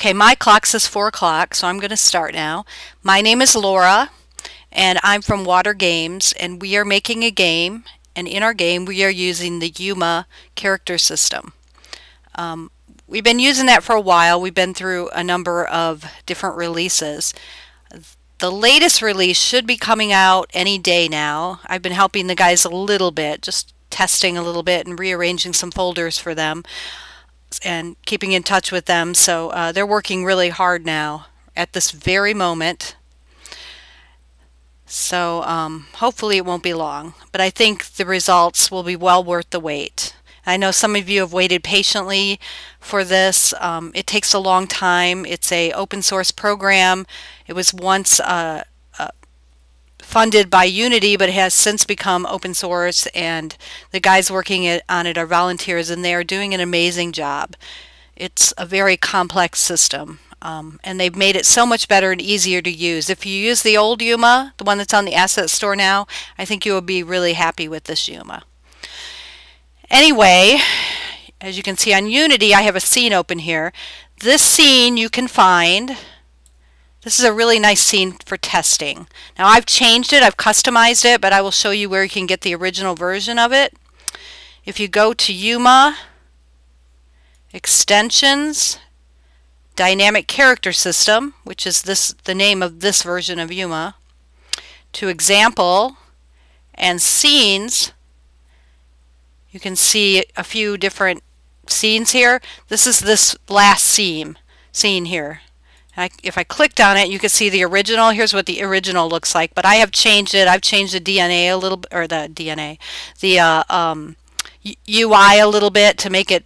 Okay, my clock says 4 o'clock, so I'm going to start now. My name is Laura, and I'm from Water Games, and we are making a game, and in our game we are using the UMA character system. Um, we've been using that for a while. We've been through a number of different releases. The latest release should be coming out any day now. I've been helping the guys a little bit, just testing a little bit and rearranging some folders for them and keeping in touch with them. So uh, they're working really hard now at this very moment. So um, hopefully it won't be long, but I think the results will be well worth the wait. I know some of you have waited patiently for this. Um, it takes a long time. It's a open source program. It was once uh, funded by Unity, but has since become open source, and the guys working it, on it are volunteers, and they are doing an amazing job. It's a very complex system, um, and they've made it so much better and easier to use. If you use the old UMA, the one that's on the asset store now, I think you will be really happy with this UMA. Anyway, as you can see on Unity, I have a scene open here. This scene you can find this is a really nice scene for testing. Now I've changed it, I've customized it, but I will show you where you can get the original version of it. If you go to UMA, Extensions, Dynamic Character System, which is this the name of this version of UMA, to Example and Scenes, you can see a few different scenes here. This is this last scene, scene here. I, if I clicked on it, you can see the original. Here's what the original looks like, but I have changed it. I've changed the DNA a little, bit, or the DNA, the uh, um, UI a little bit to make it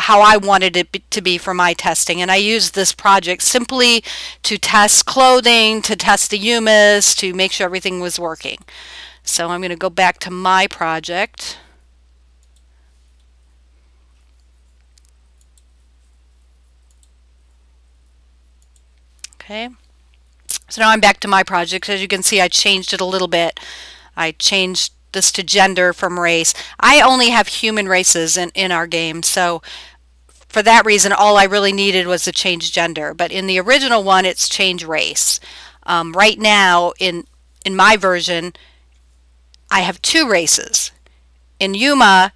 how I wanted it to be for my testing. And I used this project simply to test clothing, to test the humus, to make sure everything was working. So I'm going to go back to my project. Okay. So now I'm back to my project. As you can see, I changed it a little bit. I changed this to gender from race. I only have human races in, in our game, so for that reason, all I really needed was to change gender. But in the original one, it's change race. Um, right now, in, in my version, I have two races. In Yuma,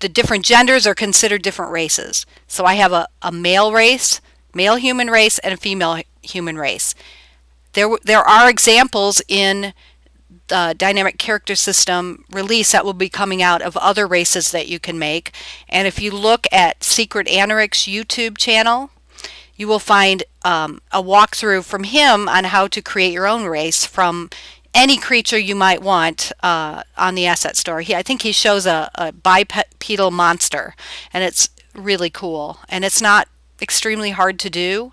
the different genders are considered different races. So I have a, a male race, male human race and a female human race. There, there are examples in the dynamic character system release that will be coming out of other races that you can make. And if you look at Secret Anorak's YouTube channel, you will find um, a walkthrough from him on how to create your own race from any creature you might want uh, on the asset store. He, I think he shows a, a bipedal monster, and it's really cool. And it's not extremely hard to do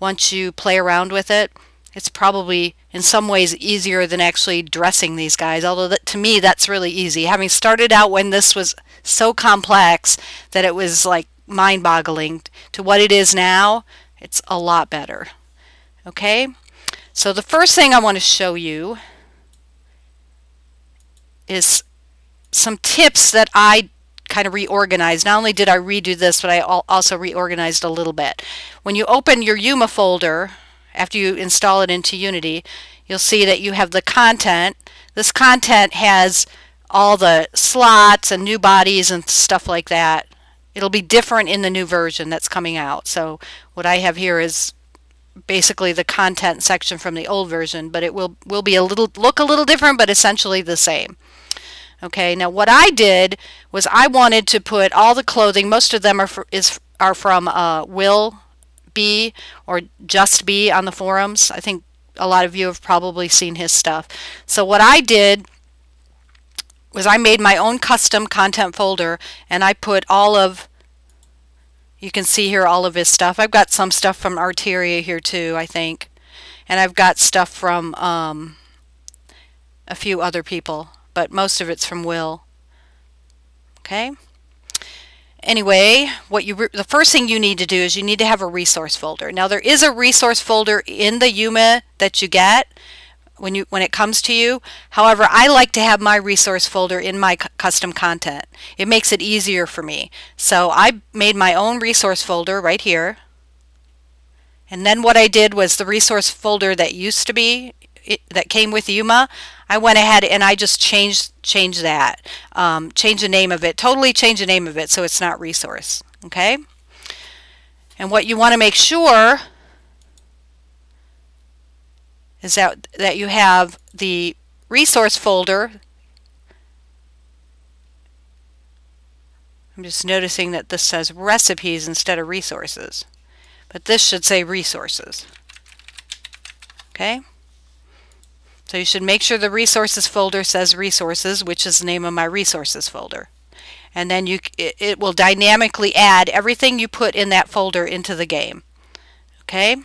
once you play around with it. It's probably in some ways easier than actually dressing these guys, although that, to me that's really easy. Having started out when this was so complex that it was like mind-boggling to what it is now, it's a lot better. Okay, so the first thing I want to show you is some tips that I kind of reorganized. Not only did I redo this, but I also reorganized a little bit. When you open your UMA folder, after you install it into Unity, you'll see that you have the content. This content has all the slots and new bodies and stuff like that. It'll be different in the new version that's coming out. So what I have here is basically the content section from the old version, but it will will be a little look a little different, but essentially the same. Okay, now what I did was I wanted to put all the clothing, most of them are, for, is, are from uh, Will B or Just B on the forums. I think a lot of you have probably seen his stuff. So what I did was I made my own custom content folder and I put all of, you can see here all of his stuff. I've got some stuff from Arteria here too, I think. And I've got stuff from um, a few other people but most of it's from Will. Okay? Anyway, what you the first thing you need to do is you need to have a resource folder. Now there is a resource folder in the UMA that you get. when you when it comes to you. However, I like to have my resource folder in my custom content. It makes it easier for me. So I made my own resource folder right here. And then what I did was the resource folder that used to be that came with UMA, I went ahead and I just changed changed that, um, change the name of it, totally change the name of it so it's not resource. Okay. And what you want to make sure is that that you have the resource folder. I'm just noticing that this says recipes instead of resources, but this should say resources. Okay. So you should make sure the resources folder says resources, which is the name of my resources folder. And then you it, it will dynamically add everything you put in that folder into the game. Okay?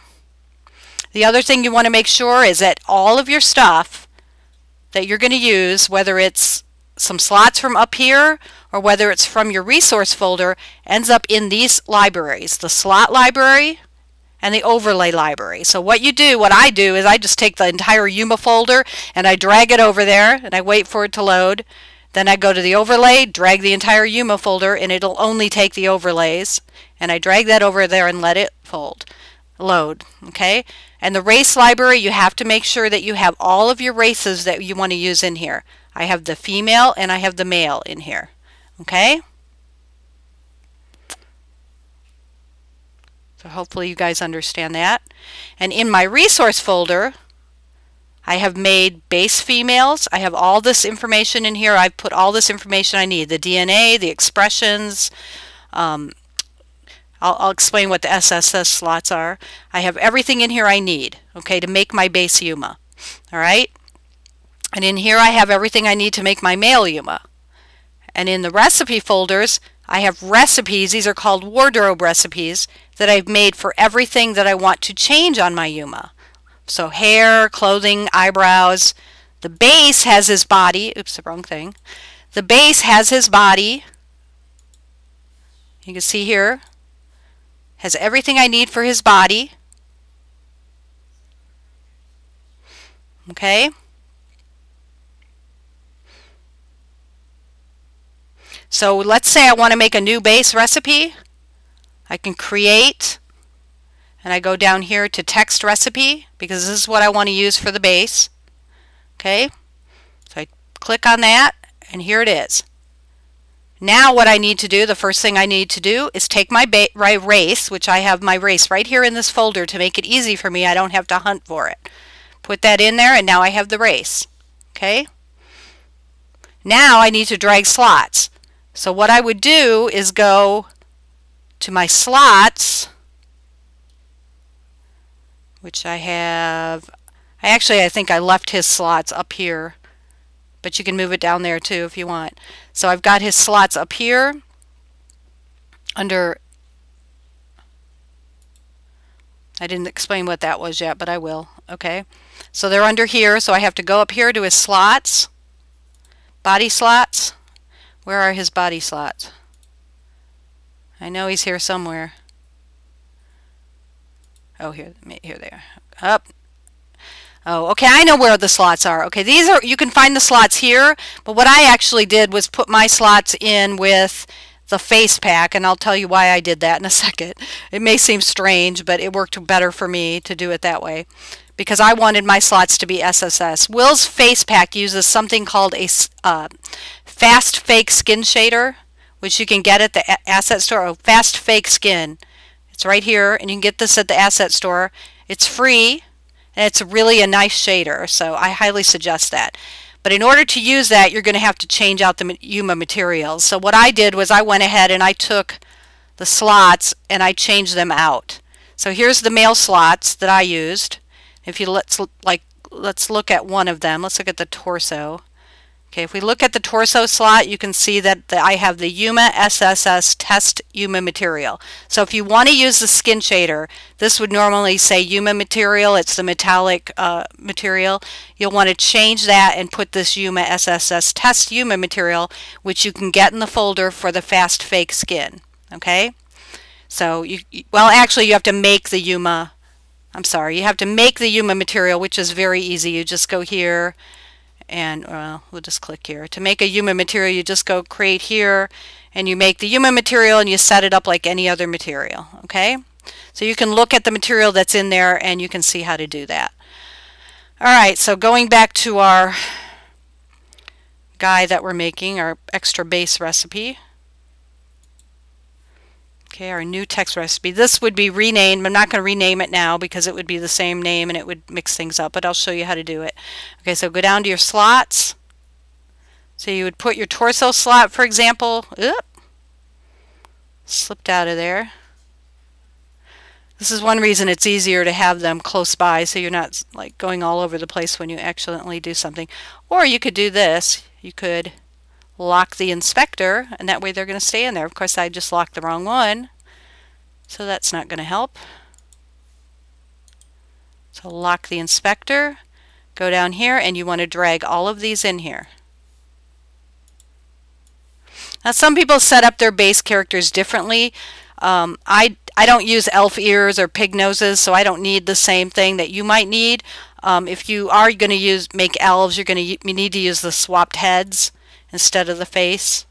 The other thing you want to make sure is that all of your stuff that you're going to use, whether it's some slots from up here or whether it's from your resource folder, ends up in these libraries. The slot library, and the overlay library. So what you do, what I do, is I just take the entire UMA folder and I drag it over there and I wait for it to load. Then I go to the overlay, drag the entire UMA folder, and it'll only take the overlays. And I drag that over there and let it fold, load, okay? And the race library, you have to make sure that you have all of your races that you want to use in here. I have the female and I have the male in here, okay? So hopefully you guys understand that. And in my resource folder, I have made base females. I have all this information in here. I've put all this information I need. The DNA, the expressions. Um, I'll, I'll explain what the SSS slots are. I have everything in here I need, okay, to make my base UMA. All right? And in here I have everything I need to make my male UMA. And in the recipe folders, I have recipes, these are called wardrobe recipes, that I've made for everything that I want to change on my UMA. So hair, clothing, eyebrows. The base has his body. Oops, the wrong thing. The base has his body. You can see here. Has everything I need for his body. Okay. So let's say I want to make a new base recipe. I can create and I go down here to text recipe because this is what I want to use for the base. Okay, so I click on that and here it is. Now what I need to do, the first thing I need to do is take my, my race, which I have my race right here in this folder to make it easy for me. I don't have to hunt for it. Put that in there and now I have the race. Okay. Now I need to drag slots. So what I would do is go to my slots, which I have, I actually, I think I left his slots up here, but you can move it down there too if you want. So I've got his slots up here under, I didn't explain what that was yet, but I will. Okay, so they're under here, so I have to go up here to his slots, body slots, where are his body slots? I know he's here somewhere. Oh, here, here they are. Up. Oh, okay, I know where the slots are. Okay, these are, you can find the slots here, but what I actually did was put my slots in with the face pack, and I'll tell you why I did that in a second. It may seem strange, but it worked better for me to do it that way because I wanted my slots to be SSS. Will's face pack uses something called a uh, fast fake skin shader, which you can get at the asset store. Oh, fast fake skin. It's right here, and you can get this at the asset store. It's free, and it's really a nice shader, so I highly suggest that. But in order to use that, you're going to have to change out the UMA materials. So what I did was I went ahead and I took the slots and I changed them out. So here's the male slots that I used. If you let's like let's look at one of them. Let's look at the torso. Okay, if we look at the torso slot, you can see that the, I have the UMA SSS test UMA material. So if you want to use the skin shader, this would normally say UMA material. It's the metallic uh, material. You'll want to change that and put this UMA SSS test UMA material, which you can get in the folder for the fast fake skin. Okay, so you well actually you have to make the UMA I'm sorry, you have to make the UMA material, which is very easy. You just go here and well, just click here. To make a human material, you just go create here and you make the human material and you set it up like any other material, okay? So you can look at the material that's in there and you can see how to do that. All right, so going back to our guy that we're making, our extra base recipe. Okay, our new text recipe. This would be renamed. I'm not going to rename it now because it would be the same name and it would mix things up, but I'll show you how to do it. Okay, so go down to your slots. So you would put your torso slot, for example. Oop, slipped out of there. This is one reason it's easier to have them close by so you're not like going all over the place when you accidentally do something. Or you could do this. You could lock the inspector and that way they're going to stay in there. Of course I just locked the wrong one so that's not going to help. So lock the inspector, go down here and you want to drag all of these in here. Now some people set up their base characters differently. Um, I, I don't use elf ears or pig noses, so I don't need the same thing that you might need. Um, if you are going to use make elves, you're going to need to use the swapped heads instead of the face.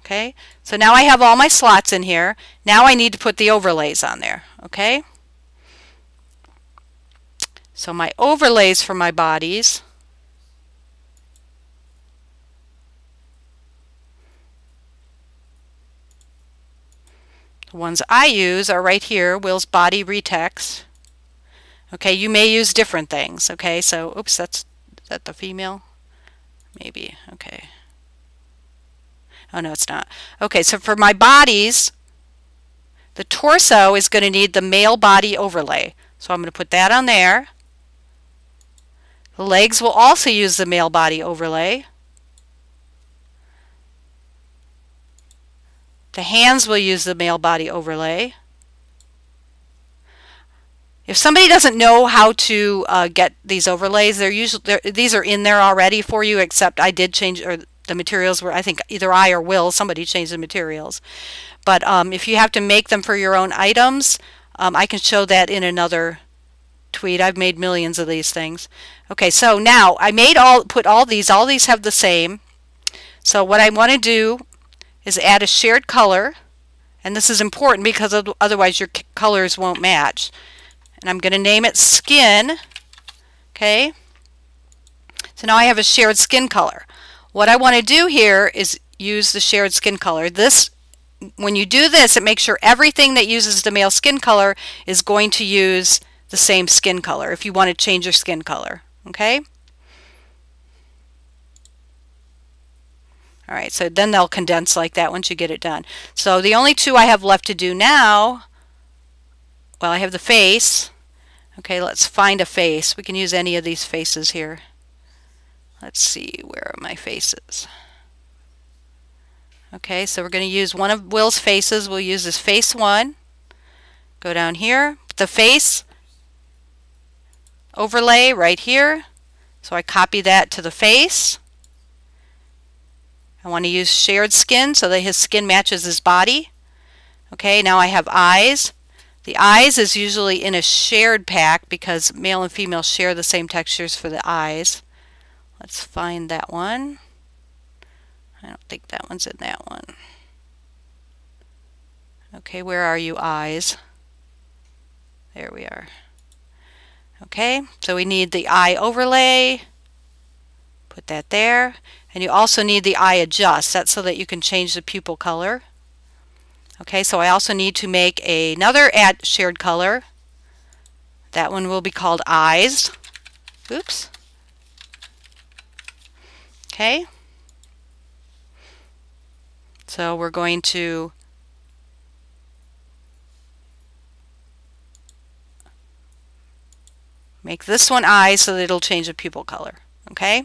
Okay, so now I have all my slots in here. Now I need to put the overlays on there. Okay, so my overlays for my bodies The ones I use are right here, Will's Body Retext. Okay, you may use different things. Okay, so, oops, that's that the female? Maybe, okay. Oh, no, it's not. Okay, so for my bodies, the torso is going to need the male body overlay. So I'm going to put that on there. The legs will also use the male body overlay. The hands will use the male body overlay. If somebody doesn't know how to uh, get these overlays, they're usually they're, these are in there already for you. Except I did change, or the materials were I think either I or Will somebody changed the materials. But um, if you have to make them for your own items, um, I can show that in another tweet. I've made millions of these things. Okay, so now I made all put all these. All these have the same. So what I want to do is add a shared color. And this is important because otherwise your colors won't match. And I'm going to name it skin. Okay. So now I have a shared skin color. What I want to do here is use the shared skin color. This, when you do this, it makes sure everything that uses the male skin color is going to use the same skin color if you want to change your skin color. Okay. All right, so then they'll condense like that once you get it done. So the only two I have left to do now, well, I have the face. Okay, let's find a face. We can use any of these faces here. Let's see, where are my faces? Okay, so we're going to use one of Will's faces. We'll use this face one. Go down here. The face overlay right here. So I copy that to the face. I want to use shared skin so that his skin matches his body. Okay, now I have eyes. The eyes is usually in a shared pack because male and female share the same textures for the eyes. Let's find that one. I don't think that one's in that one. Okay, where are you eyes? There we are. Okay, so we need the eye overlay. Put that there. And you also need the eye adjust. That's so that you can change the pupil color. Okay, so I also need to make another add shared color. That one will be called eyes. Oops. Okay. So we're going to make this one eyes so that it'll change the pupil color. Okay.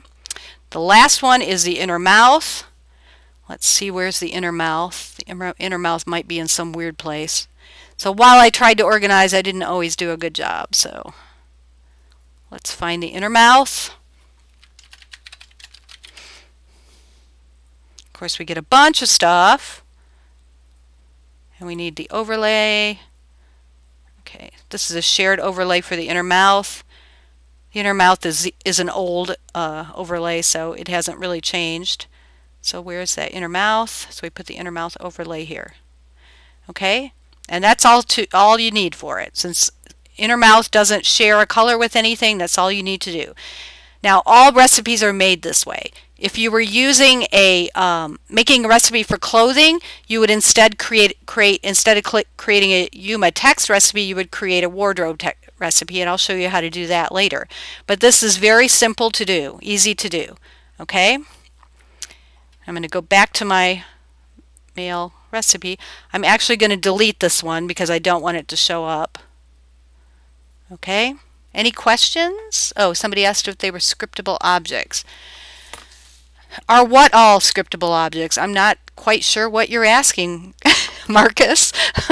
The last one is the inner mouth. Let's see where's the inner mouth. The inner mouth might be in some weird place. So while I tried to organize, I didn't always do a good job. So let's find the inner mouth. Of course, we get a bunch of stuff. And we need the overlay. Okay, this is a shared overlay for the inner mouth. The inner mouth is, is an old uh, overlay, so it hasn't really changed. So where's that inner mouth? So we put the inner mouth overlay here. Okay, and that's all to all you need for it. Since inner mouth doesn't share a color with anything, that's all you need to do. Now all recipes are made this way. If you were using a um, making a recipe for clothing, you would instead create create instead of creating a UMA text recipe, you would create a wardrobe recipe, and I'll show you how to do that later. But this is very simple to do, easy to do. Okay. I'm going to go back to my male recipe. I'm actually going to delete this one because I don't want it to show up. Okay. Any questions? Oh, somebody asked if they were scriptable objects. Are what all scriptable objects? I'm not quite sure what you're asking, Marcus.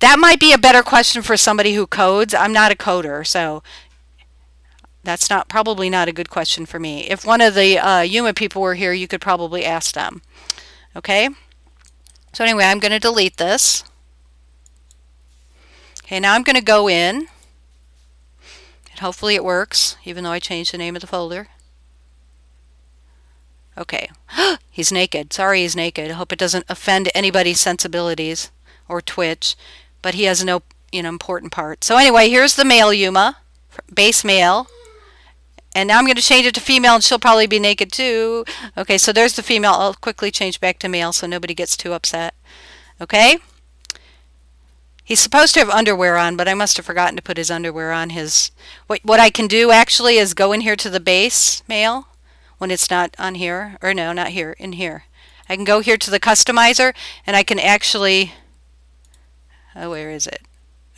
that might be a better question for somebody who codes. I'm not a coder, so that's not probably not a good question for me. If one of the uh, UMA people were here, you could probably ask them. Okay? So anyway, I'm going to delete this. Okay, now I'm going to go in Hopefully it works, even though I changed the name of the folder. Okay. he's naked. Sorry he's naked. I hope it doesn't offend anybody's sensibilities or Twitch, but he has no you know, important part. So anyway, here's the male UMA, base male. And now I'm going to change it to female, and she'll probably be naked too. Okay, so there's the female. I'll quickly change back to male so nobody gets too upset. Okay? He's supposed to have underwear on, but I must have forgotten to put his underwear on his... What, what I can do actually is go in here to the base male when it's not on here. Or no, not here, in here. I can go here to the customizer and I can actually... Oh, where is it?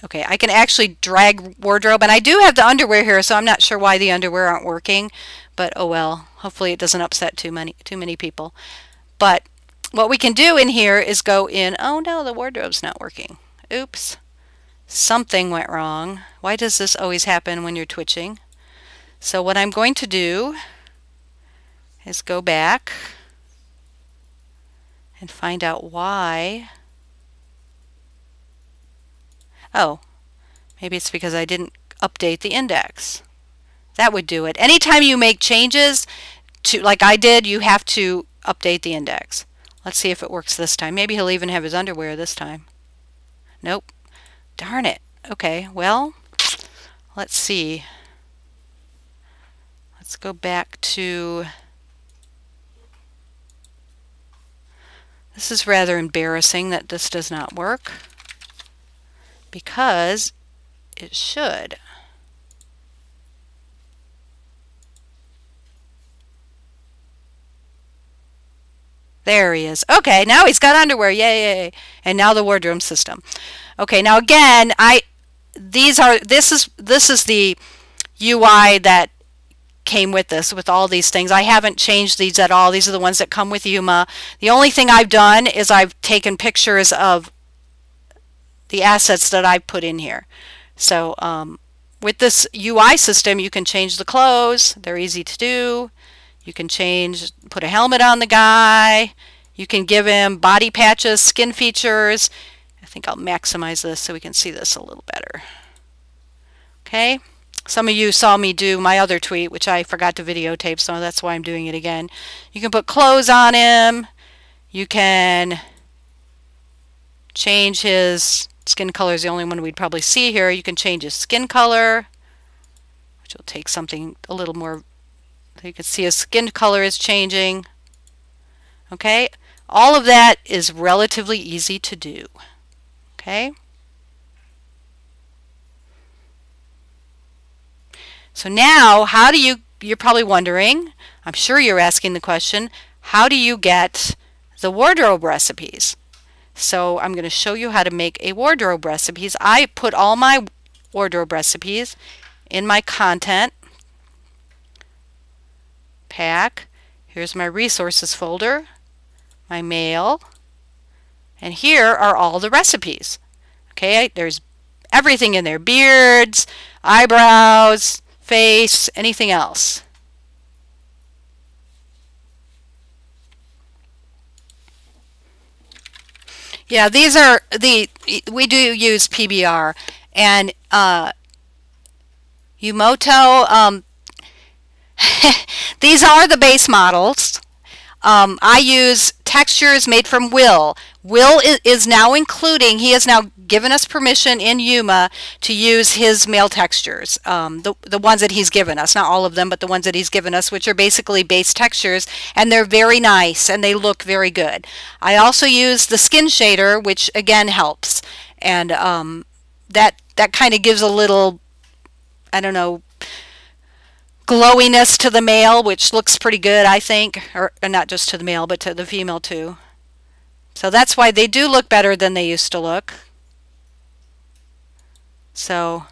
Okay, I can actually drag wardrobe, and I do have the underwear here, so I'm not sure why the underwear aren't working, but oh well. Hopefully it doesn't upset too many too many people. But what we can do in here is go in, oh no, the wardrobe's not working. Oops. Something went wrong. Why does this always happen when you're twitching? So what I'm going to do is go back and find out why. Oh, maybe it's because I didn't update the index. That would do it. Anytime you make changes, to like I did, you have to update the index. Let's see if it works this time. Maybe he'll even have his underwear this time. Nope. Darn it. Okay, well, let's see. Let's go back to... This is rather embarrassing that this does not work because it should. There he is. Okay, now he's got underwear. Yay, yay. And now the wardrobe system. Okay, now again, I these are this is this is the UI that came with this with all these things. I haven't changed these at all. These are the ones that come with UMA. The only thing I've done is I've taken pictures of the assets that I've put in here. So um, with this UI system, you can change the clothes. They're easy to do. You can change, put a helmet on the guy. You can give him body patches, skin features. I think I'll maximize this so we can see this a little better. Okay. Some of you saw me do my other tweet, which I forgot to videotape, so that's why I'm doing it again. You can put clothes on him. You can change his skin color is the only one we'd probably see here. You can change his skin color, which will take something a little more you can see his skin color is changing. Okay, all of that is relatively easy to do. Okay. So now, how do you, you're probably wondering, I'm sure you're asking the question, how do you get the wardrobe recipes? So I'm going to show you how to make a wardrobe recipes. I put all my wardrobe recipes in my content pack. Here's my resources folder, my male, and here are all the recipes. Okay, there's everything in there. Beards, eyebrows, face, anything else. Yeah, these are the we do use PBR and uh, Yumoto. Um, these are the base models. Um, I use textures made from Will. Will is now including, he has now given us permission in UMA to use his male textures, um, the, the ones that he's given us, not all of them, but the ones that he's given us, which are basically base textures, and they're very nice and they look very good. I also use the skin shader, which again helps, and um, that, that kind of gives a little, I don't know, glowiness to the male, which looks pretty good, I think, or, or, not just to the male, but to the female too. So that's why they do look better than they used to look. So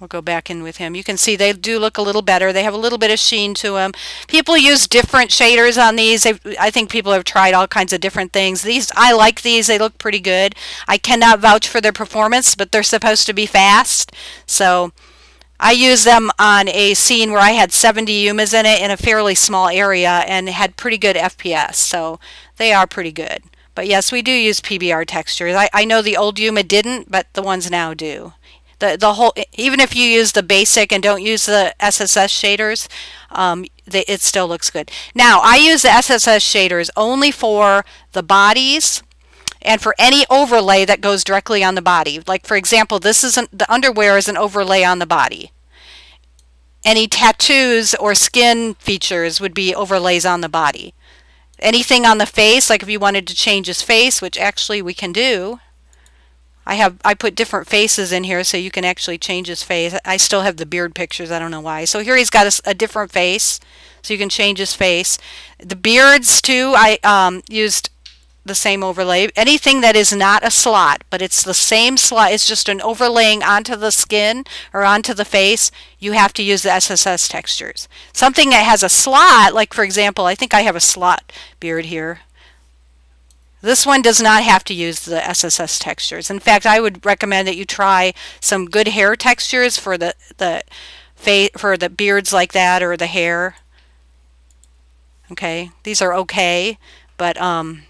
we'll go back in with him. You can see they do look a little better. They have a little bit of sheen to them. People use different shaders on these. I think people have tried all kinds of different things. These I like these. They look pretty good. I cannot vouch for their performance, but they're supposed to be fast. So I used them on a scene where I had 70 UMAs in it in a fairly small area and had pretty good FPS, so they are pretty good. But yes, we do use PBR textures. I, I know the old UMA didn't, but the ones now do. The, the whole, even if you use the basic and don't use the SSS shaders, um, it still looks good. Now, I use the SSS shaders only for the bodies and for any overlay that goes directly on the body. Like for example, this isn't the underwear is an overlay on the body. Any tattoos or skin features would be overlays on the body. Anything on the face, like if you wanted to change his face, which actually we can do. I have I put different faces in here so you can actually change his face. I still have the beard pictures. I don't know why. So here he's got a, a different face, so you can change his face. The beards too. I um, used the same overlay. Anything that is not a slot, but it's the same slot, it's just an overlaying onto the skin or onto the face, you have to use the SSS textures. Something that has a slot, like for example, I think I have a slot beard here. This one does not have to use the SSS textures. In fact, I would recommend that you try some good hair textures for the, the for the beards like that or the hair. Okay, these are okay, but um,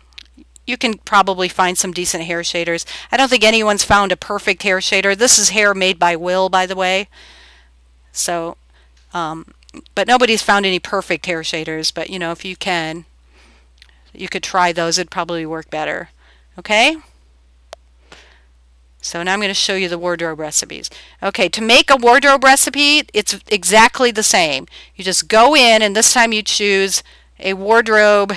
you can probably find some decent hair shaders. I don't think anyone's found a perfect hair shader. This is hair made by Will, by the way. So, um, but nobody's found any perfect hair shaders. But, you know, if you can, you could try those. It'd probably work better. Okay? So now I'm going to show you the wardrobe recipes. Okay, to make a wardrobe recipe, it's exactly the same. You just go in and this time you choose a wardrobe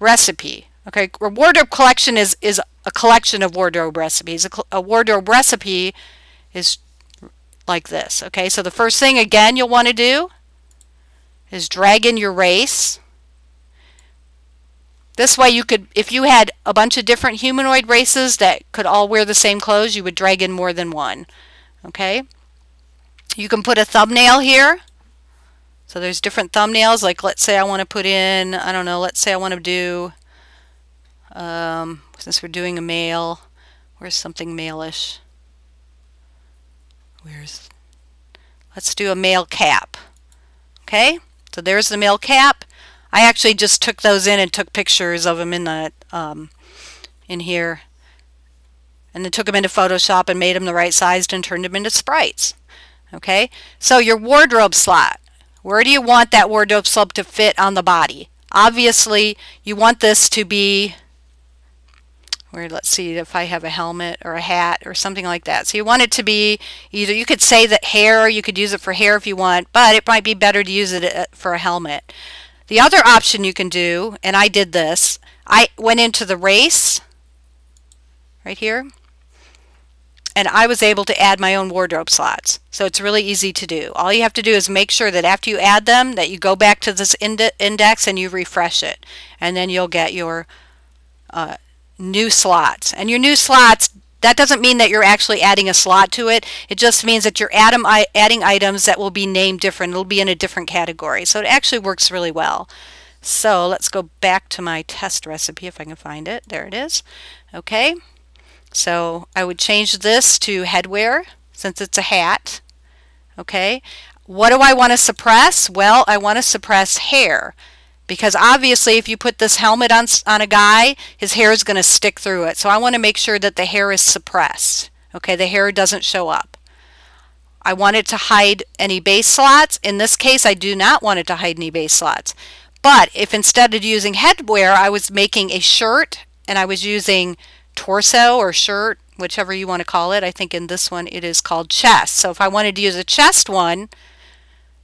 recipe. Okay, a wardrobe collection is, is a collection of wardrobe recipes. A, a wardrobe recipe is like this. Okay, so the first thing, again, you'll want to do is drag in your race. This way you could, if you had a bunch of different humanoid races that could all wear the same clothes, you would drag in more than one. Okay? You can put a thumbnail here. So there's different thumbnails, like let's say I want to put in, I don't know, let's say I want to do um, since we're doing a male, where's something malish? Where's, let's do a male cap. Okay, so there's the male cap. I actually just took those in and took pictures of them in the um, in here and then took them into Photoshop and made them the right sized and turned them into sprites. Okay, so your wardrobe slot. Where do you want that wardrobe slot to fit on the body? Obviously, you want this to be where let's see if I have a helmet or a hat or something like that. So you want it to be either you could say that hair, you could use it for hair if you want, but it might be better to use it uh, for a helmet. The other option you can do, and I did this, I went into the race right here and I was able to add my own wardrobe slots. So it's really easy to do. All you have to do is make sure that after you add them that you go back to this ind index and you refresh it and then you'll get your uh, new slots. And your new slots, that doesn't mean that you're actually adding a slot to it. It just means that you're add adding items that will be named different. It'll be in a different category. So it actually works really well. So let's go back to my test recipe if I can find it. There it is. Okay. So I would change this to headwear since it's a hat. Okay. What do I want to suppress? Well, I want to suppress hair because obviously if you put this helmet on, on a guy, his hair is going to stick through it. So I want to make sure that the hair is suppressed. Okay, the hair doesn't show up. I want it to hide any base slots. In this case, I do not want it to hide any base slots. But if instead of using headwear, I was making a shirt and I was using torso or shirt, whichever you want to call it, I think in this one it is called chest. So if I wanted to use a chest one,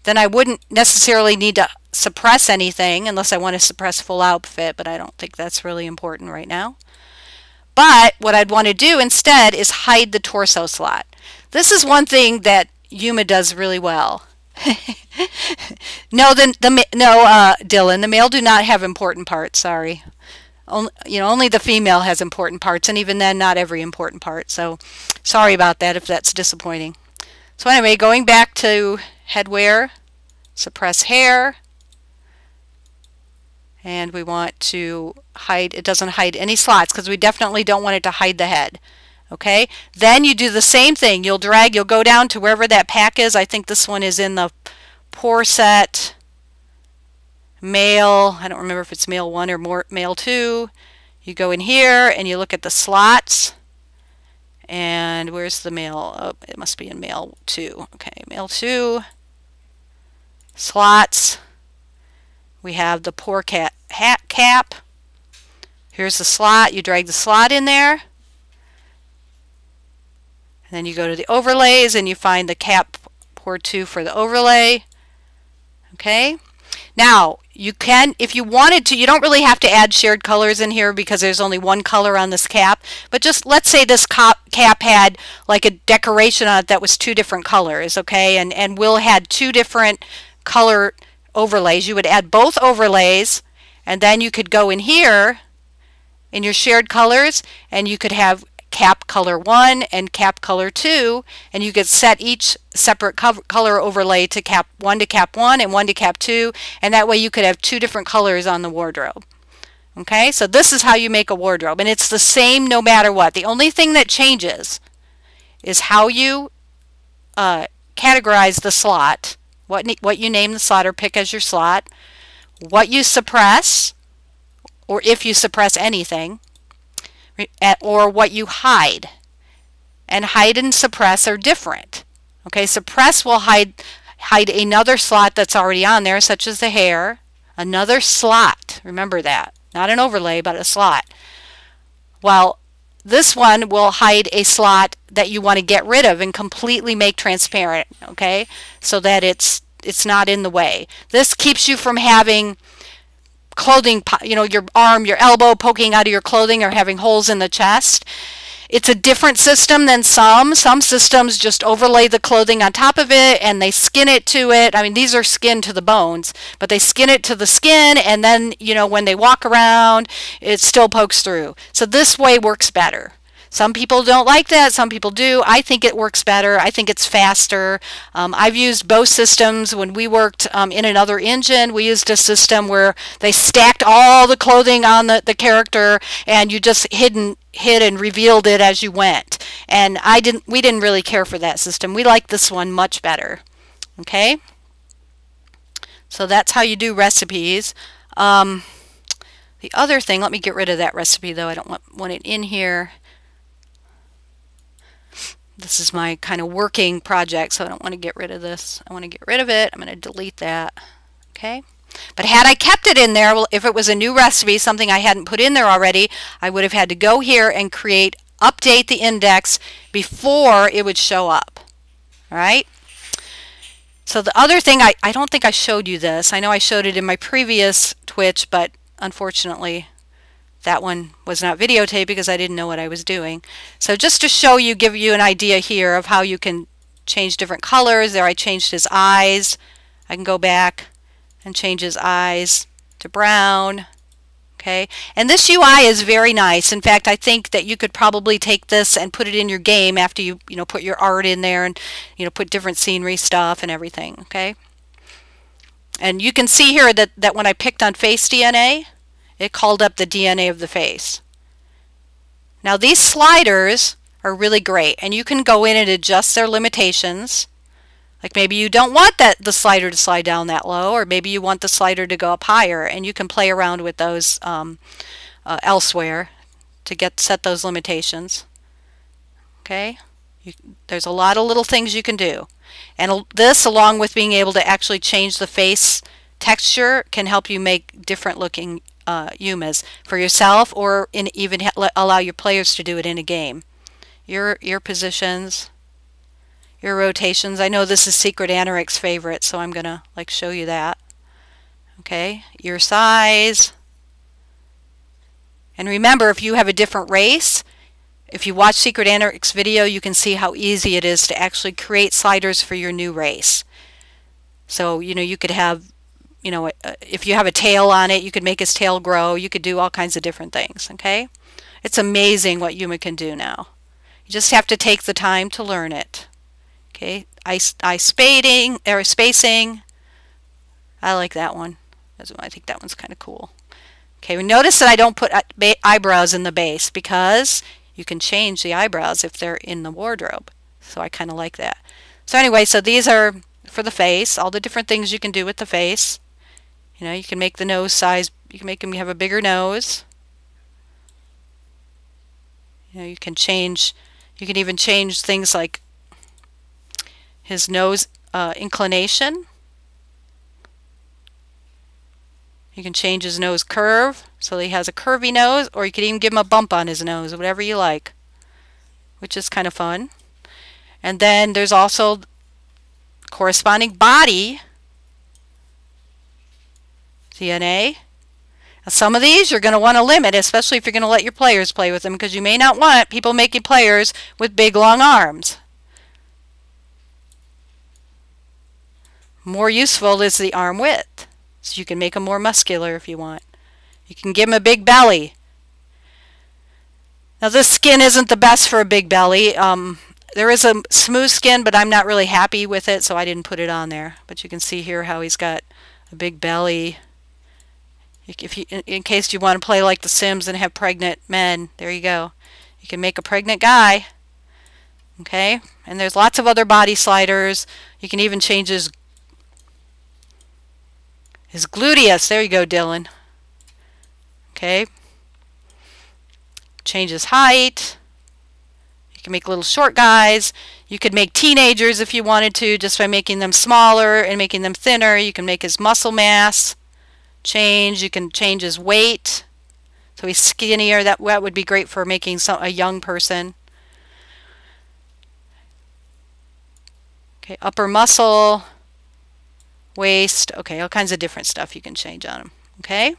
then I wouldn't necessarily need to suppress anything unless I want to suppress full outfit, but I don't think that's really important right now. But what I'd want to do instead is hide the torso slot. This is one thing that UMA does really well. no, the, the no, uh, Dylan, the male do not have important parts. Sorry, only you know only the female has important parts, and even then, not every important part. So, sorry about that if that's disappointing. So anyway, going back to headwear, suppress hair, and we want to hide, it doesn't hide any slots because we definitely don't want it to hide the head. Okay, then you do the same thing. You'll drag, you'll go down to wherever that pack is. I think this one is in the pour set male. I don't remember if it's male 1 or more, male 2. You go in here and you look at the slots. And where's the male? Oh, it must be in male 2. Okay, male 2. Slots. We have the pour cat hat cap. Here's the slot. You drag the slot in there. And then you go to the overlays and you find the cap pour 2 for the overlay. Okay. Now, you can, if you wanted to, you don't really have to add shared colors in here because there's only one color on this cap. But just let's say this cap had like a decoration on it that was two different colors, okay? And, and Will had two different color overlays. You would add both overlays and then you could go in here in your shared colors and you could have cap color 1 and cap color 2 and you could set each separate color overlay to cap 1 to cap 1 and 1 to cap 2 and that way you could have two different colors on the wardrobe. Okay, so this is how you make a wardrobe and it's the same no matter what. The only thing that changes is how you uh, categorize the slot what, what you name the slot or pick as your slot, what you suppress, or if you suppress anything, or what you hide. And hide and suppress are different. Okay, suppress will hide, hide another slot that's already on there, such as the hair, another slot, remember that, not an overlay, but a slot. While this one will hide a slot that you want to get rid of and completely make transparent, okay? So that it's it's not in the way. This keeps you from having clothing, you know, your arm, your elbow poking out of your clothing or having holes in the chest. It's a different system than some. Some systems just overlay the clothing on top of it and they skin it to it. I mean, these are skin to the bones, but they skin it to the skin and then, you know, when they walk around, it still pokes through. So this way works better. Some people don't like that. Some people do. I think it works better. I think it's faster. Um, I've used both systems. When we worked um, in another engine, we used a system where they stacked all the clothing on the, the character and you just hidden hid and revealed it as you went. And I didn't we didn't really care for that system. We like this one much better. Okay? So that's how you do recipes. Um, the other thing, let me get rid of that recipe though. I don't want, want it in here. This is my kind of working project, so I don't want to get rid of this. I want to get rid of it. I'm going to delete that. Okay. But had I kept it in there, well, if it was a new recipe, something I hadn't put in there already, I would have had to go here and create, update the index before it would show up. All right. So the other thing, I, I don't think I showed you this. I know I showed it in my previous Twitch, but unfortunately that one was not videotaped because I didn't know what I was doing. So just to show you, give you an idea here of how you can change different colors. There I changed his eyes. I can go back and change his eyes to brown. Okay, and this UI is very nice. In fact, I think that you could probably take this and put it in your game after you, you know, put your art in there and, you know, put different scenery stuff and everything. Okay, and you can see here that, that when I picked on face DNA, it called up the DNA of the face. Now these sliders are really great and you can go in and adjust their limitations. Like maybe you don't want that the slider to slide down that low, or maybe you want the slider to go up higher, and you can play around with those um, uh, elsewhere to get set those limitations. Okay, you, there's a lot of little things you can do, and this, along with being able to actually change the face texture, can help you make different looking uh, UMAs for yourself, or in, even allow your players to do it in a game. Your your positions your rotations. I know this is Secret Anorak's favorite, so I'm going to like show you that. Okay, your size. And remember, if you have a different race, if you watch Secret Anorak's video, you can see how easy it is to actually create sliders for your new race. So, you know, you could have, you know, if you have a tail on it, you could make his tail grow. You could do all kinds of different things, okay? It's amazing what UMA can do now. You just have to take the time to learn it. Okay, ice, ice spading, or spacing. I like that one. I think that one's kind of cool. Okay, we notice that I don't put uh, eyebrows in the base because you can change the eyebrows if they're in the wardrobe. So I kind of like that. So anyway, so these are for the face, all the different things you can do with the face. You know, you can make the nose size, you can make them have a bigger nose. You know, you can change, you can even change things like his nose uh, inclination. You can change his nose curve so he has a curvy nose, or you could even give him a bump on his nose, whatever you like, which is kind of fun. And then there's also corresponding body DNA. Now, some of these you're going to want to limit, especially if you're going to let your players play with them, because you may not want people making players with big long arms. More useful is the arm width. So you can make them more muscular if you want. You can give them a big belly. Now this skin isn't the best for a big belly. Um, there is a smooth skin, but I'm not really happy with it, so I didn't put it on there. But you can see here how he's got a big belly. If you, in case you want to play like The Sims and have pregnant men, there you go. You can make a pregnant guy. Okay, and there's lots of other body sliders. You can even change his his gluteus. There you go, Dylan. Okay. Change his height. You can make little short guys. You could make teenagers if you wanted to just by making them smaller and making them thinner. You can make his muscle mass change. You can change his weight. So he's skinnier. That, that would be great for making some, a young person. Okay, upper muscle waist, okay, all kinds of different stuff you can change on them, okay?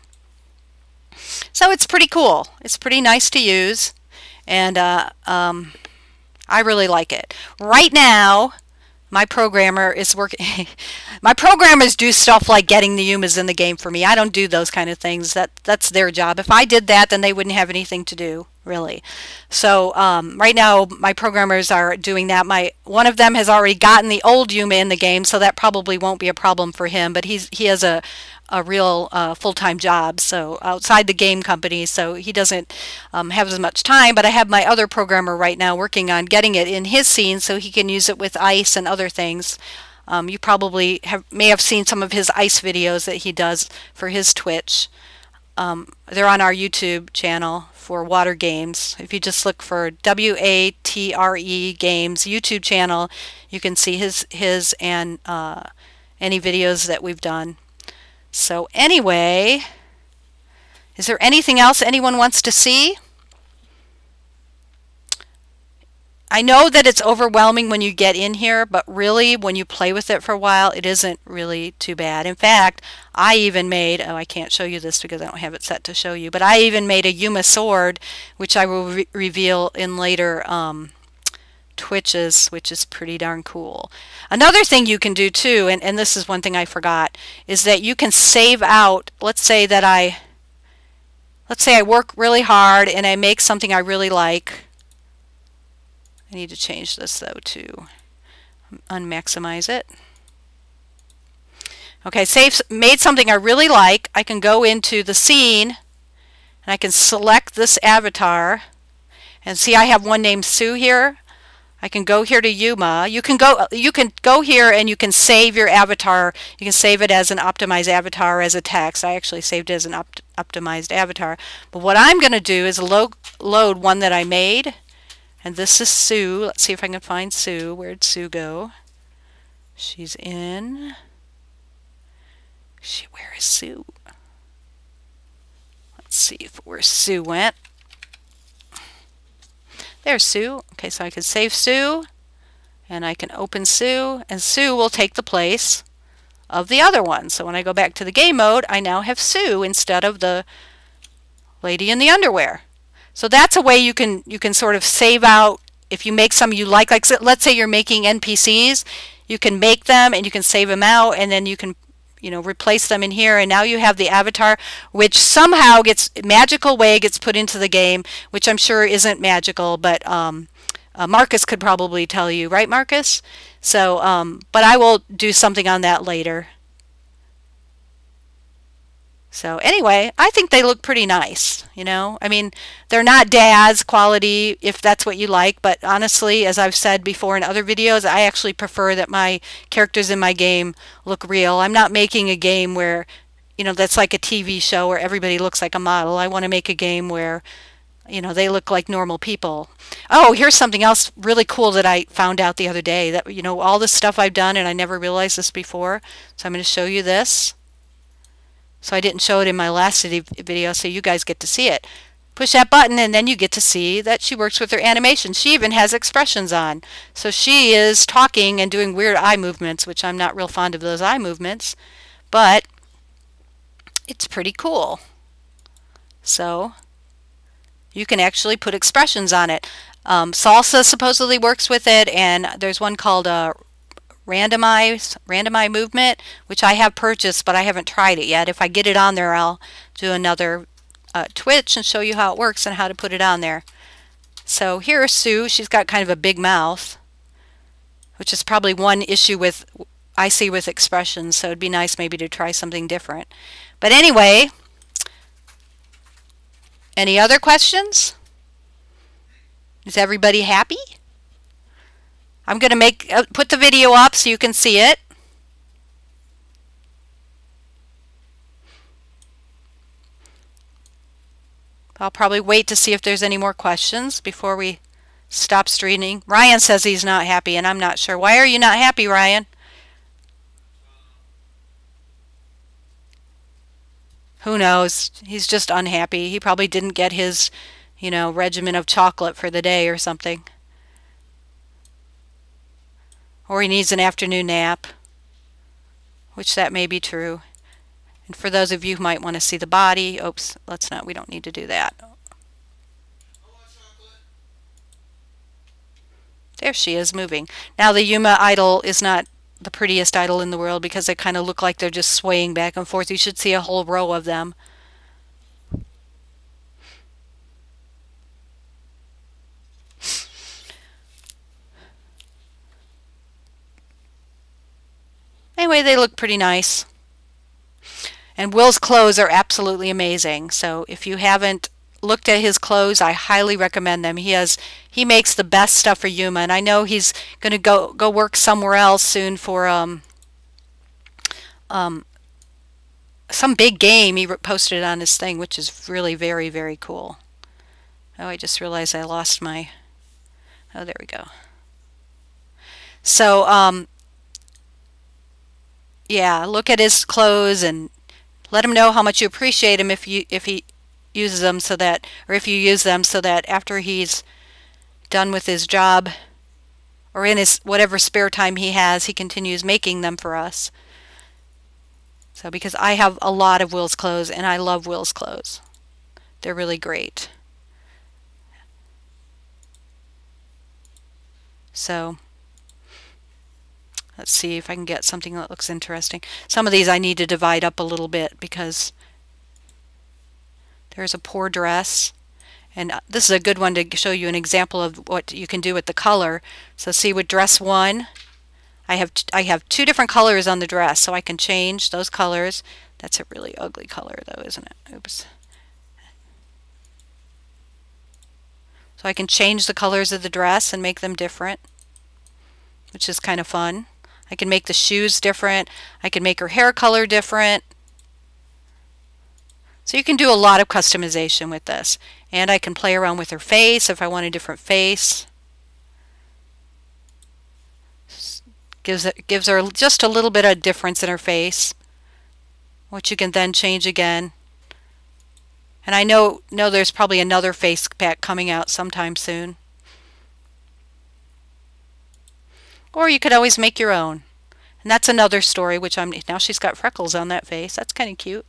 So it's pretty cool. It's pretty nice to use, and uh, um, I really like it. Right now, my programmer is working my programmers do stuff like getting the UMAs in the game for me. I don't do those kind of things. That that's their job. If I did that, then they wouldn't have anything to do really. So um, right now my programmers are doing that. My one of them has already gotten the old UMA in the game, so that probably won't be a problem for him. But he's he has a a real uh, full-time job, so outside the game company, so he doesn't um, have as much time. But I have my other programmer right now working on getting it in his scene so he can use it with ice and other things. Um, you probably have may have seen some of his ice videos that he does for his Twitch. Um, they're on our YouTube channel for Watre Games. If you just look for W-A-T-R-E Games YouTube channel, you can see his his and uh, any videos that we've done. So anyway, is there anything else anyone wants to see? I know that it's overwhelming when you get in here, but really when you play with it for a while, it isn't really too bad. In fact, I even made, oh, I can't show you this because I don't have it set to show you, but I even made a UMA sword, which I will re reveal in later um, Twitches, which is pretty darn cool. Another thing you can do too, and, and this is one thing I forgot, is that you can save out, let's say that I, let's say I work really hard and I make something I really like. I need to change this though to unmaximize it. Okay, save, made something I really like. I can go into the scene and I can select this avatar and see I have one named Sue here. I can go here to UMA. You can go you can go here and you can save your avatar. You can save it as an optimized avatar as a text. I actually saved it as an opt optimized avatar. But what I'm going to do is lo load one that I made. And this is Sue. Let's see if I can find Sue. Where'd Sue go? She's in. She, where is Sue? Let's see if where Sue went. There's Sue. Okay, so I can save Sue, and I can open Sue, and Sue will take the place of the other one. So when I go back to the game mode, I now have Sue instead of the lady in the underwear. So that's a way you can you can sort of save out if you make some you like like let's say you're making NPCs, you can make them and you can save them out and then you can you know replace them in here. And now you have the avatar which somehow gets magical way gets put into the game which I'm sure isn't magical but um, uh, Marcus could probably tell you right Marcus? So um, but I will do something on that later so anyway, I think they look pretty nice, you know. I mean, they're not Daz quality if that's what you like, but honestly, as I've said before in other videos, I actually prefer that my characters in my game look real. I'm not making a game where, you know, that's like a TV show where everybody looks like a model. I want to make a game where, you know, they look like normal people. Oh, here's something else really cool that I found out the other day that, you know, all this stuff I've done and I never realized this before. So I'm going to show you this. So I didn't show it in my last video so you guys get to see it. Push that button and then you get to see that she works with her animation. She even has expressions on. So she is talking and doing weird eye movements, which I'm not real fond of those eye movements, but it's pretty cool. So you can actually put expressions on it. Um, Salsa supposedly works with it, and there's one called uh, randomize randomize movement which I have purchased but I haven't tried it yet. If I get it on there I'll do another uh, twitch and show you how it works and how to put it on there. So here's Sue. She's got kind of a big mouth which is probably one issue with I see with expressions so it'd be nice maybe to try something different. But anyway any other questions? Is everybody happy I'm going to make uh, put the video up so you can see it. I'll probably wait to see if there's any more questions before we stop streaming. Ryan says he's not happy, and I'm not sure. Why are you not happy, Ryan? Who knows? He's just unhappy. He probably didn't get his, you know, regimen of chocolate for the day or something or he needs an afternoon nap, which that may be true. And for those of you who might want to see the body, oops, let's not, we don't need to do that. There she is moving. Now the UMA idle is not the prettiest idle in the world because they kind of look like they're just swaying back and forth. You should see a whole row of them. Anyway, they look pretty nice. And Will's clothes are absolutely amazing. So if you haven't looked at his clothes, I highly recommend them. He has he makes the best stuff for UMA, and I know he's going to go go work somewhere else soon for um um some big game. He posted on his thing, which is really very very cool. Oh, I just realized I lost my. Oh, there we go. So um, yeah, look at his clothes and let him know how much you appreciate him if you if he uses them so that or if you use them so that after he's done with his job or in his whatever spare time he has, he continues making them for us. So because I have a lot of Will's clothes and I love Will's clothes. They're really great. So Let's see if I can get something that looks interesting. Some of these I need to divide up a little bit because there's a poor dress. And uh, this is a good one to show you an example of what you can do with the color. So see with dress one, I have I have two different colors on the dress, so I can change those colors. That's a really ugly color though, isn't it? Oops. So I can change the colors of the dress and make them different. which is kind of fun. I can make the shoes different. I can make her hair color different. So you can do a lot of customization with this. And I can play around with her face if I want a different face. Gives, it, gives her just a little bit of difference in her face, which you can then change again. And I know, know there's probably another face pack coming out sometime soon. Or you could always make your own. And that's another story, which I'm, now she's got freckles on that face. That's kind of cute.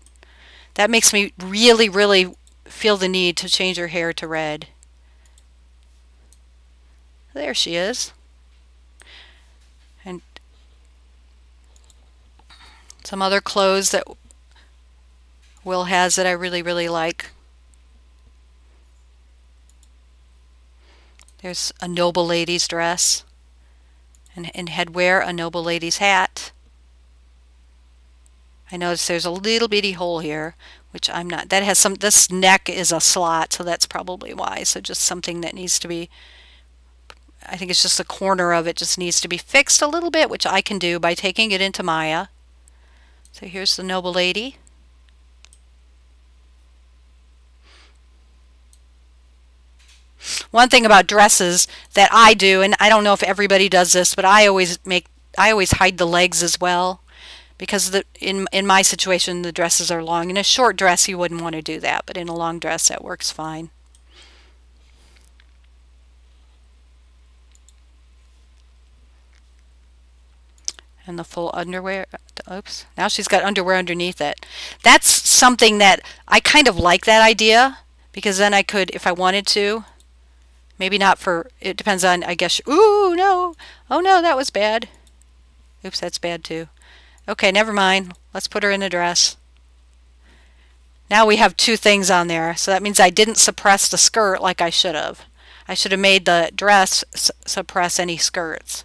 That makes me really, really feel the need to change her hair to red. There she is. And some other clothes that Will has that I really, really like. There's a noble lady's dress and, and headwear, a noble lady's hat. I notice there's a little bitty hole here, which I'm not, that has some, this neck is a slot, so that's probably why. So just something that needs to be, I think it's just the corner of it just needs to be fixed a little bit, which I can do by taking it into Maya. So here's the noble lady. One thing about dresses that I do, and I don't know if everybody does this, but I always make, I always hide the legs as well because the, in, in my situation the dresses are long. In a short dress you wouldn't want to do that, but in a long dress that works fine. And the full underwear, oops, now she's got underwear underneath it. That's something that I kind of like that idea because then I could, if I wanted to, maybe not for, it depends on, I guess, ooh, no, oh no, that was bad. Oops, that's bad too. Okay, never mind. Let's put her in a dress. Now we have two things on there. So that means I didn't suppress the skirt like I should have. I should have made the dress suppress any skirts.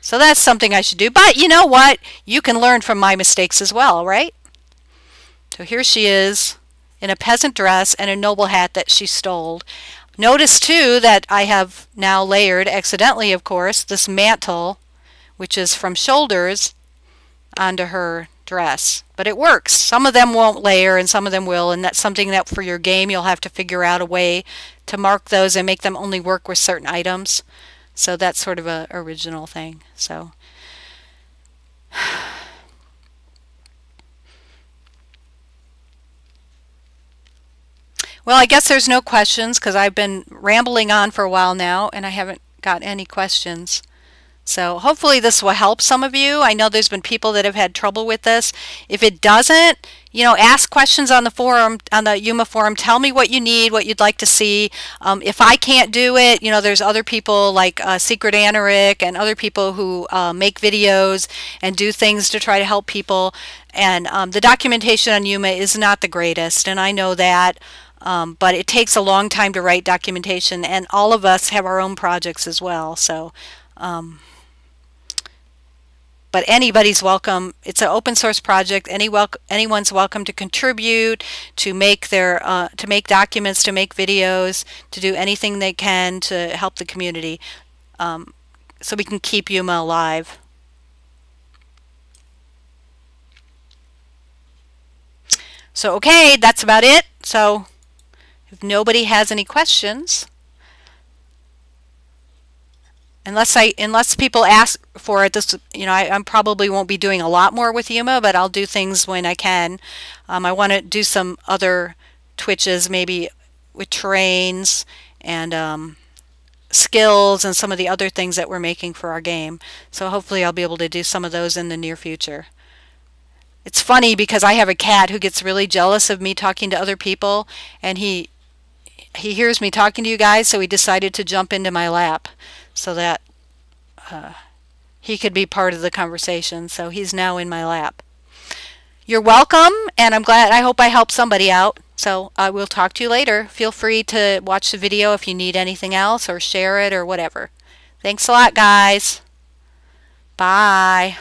So that's something I should do. But you know what? You can learn from my mistakes as well, right? So here she is in a peasant dress and a noble hat that she stole. Notice too that I have now layered, accidentally of course, this mantle, which is from shoulders onto her dress. But it works. Some of them won't layer and some of them will, and that's something that for your game you'll have to figure out a way to mark those and make them only work with certain items. So that's sort of a original thing. So Well, I guess there's no questions because I've been rambling on for a while now and I haven't got any questions. So hopefully this will help some of you. I know there's been people that have had trouble with this. If it doesn't, you know, ask questions on the forum, on the UMA forum. Tell me what you need, what you'd like to see. Um, if I can't do it, you know, there's other people like uh, Secret Anorak and other people who uh, make videos and do things to try to help people. And um, the documentation on UMA is not the greatest, and I know that. Um, but it takes a long time to write documentation, and all of us have our own projects as well. So. Um, but anybody's welcome. It's an open source project. Any wel anyone's welcome to contribute, to make their, uh, to make documents, to make videos, to do anything they can to help the community, um, so we can keep UMA alive. So okay, that's about it. So if nobody has any questions unless I unless people ask for it this you know I, I, probably won't be doing a lot more with UMA but I'll do things when I can. Um, I want to do some other twitches maybe with trains and um, skills and some of the other things that we're making for our game. So hopefully I'll be able to do some of those in the near future. It's funny because I have a cat who gets really jealous of me talking to other people and he he hears me talking to you guys so he decided to jump into my lap so that uh, he could be part of the conversation. So he's now in my lap. You're welcome, and I'm glad. I hope I helped somebody out. So I will talk to you later. Feel free to watch the video if you need anything else or share it or whatever. Thanks a lot, guys. Bye.